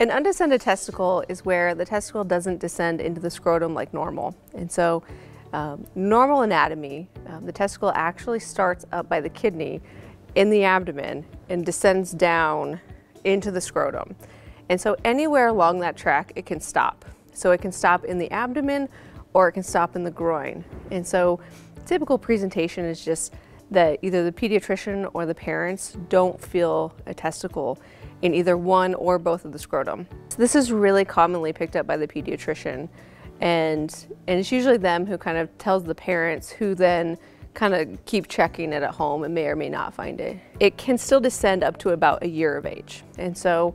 An undescended testicle is where the testicle doesn't descend into the scrotum like normal. And so, um, normal anatomy, um, the testicle actually starts up by the kidney in the abdomen and descends down into the scrotum. And so, anywhere along that track, it can stop. So, it can stop in the abdomen or it can stop in the groin. And so, typical presentation is just that either the pediatrician or the parents don't feel a testicle in either one or both of the scrotum. This is really commonly picked up by the pediatrician and, and it's usually them who kind of tells the parents who then kind of keep checking it at home and may or may not find it. It can still descend up to about a year of age. And so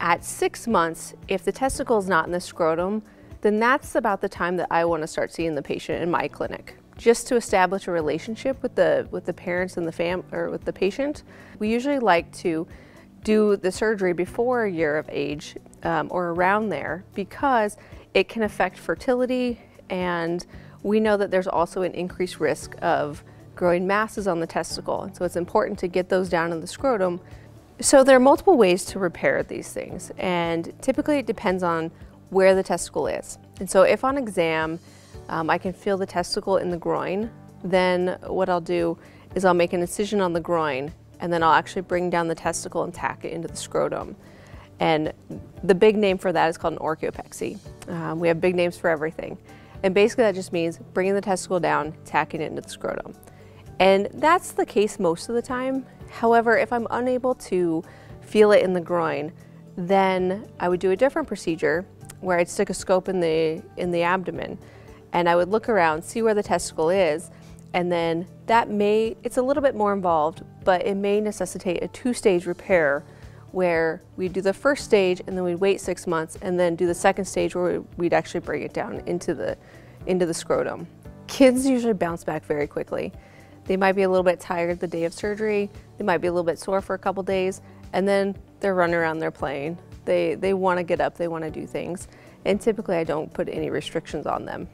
at six months, if the testicle is not in the scrotum, then that's about the time that I want to start seeing the patient in my clinic just to establish a relationship with the with the parents and the fam or with the patient. We usually like to do the surgery before a year of age um, or around there because it can affect fertility and we know that there's also an increased risk of growing masses on the testicle. So it's important to get those down in the scrotum. So there are multiple ways to repair these things and typically it depends on where the testicle is. And so if on exam um, I can feel the testicle in the groin, then what I'll do is I'll make an incision on the groin and then I'll actually bring down the testicle and tack it into the scrotum. And the big name for that is called an orchiopexy. Um, we have big names for everything. And basically that just means bringing the testicle down, tacking it into the scrotum. And that's the case most of the time. However, if I'm unable to feel it in the groin, then I would do a different procedure where I'd stick a scope in the, in the abdomen and I would look around, see where the testicle is, and then that may, it's a little bit more involved, but it may necessitate a two-stage repair where we do the first stage and then we'd wait six months and then do the second stage where we'd actually bring it down into the, into the scrotum. Kids usually bounce back very quickly. They might be a little bit tired the day of surgery, they might be a little bit sore for a couple days, and then they're running around, they're playing. They, they want to get up, they want to do things. And typically I don't put any restrictions on them.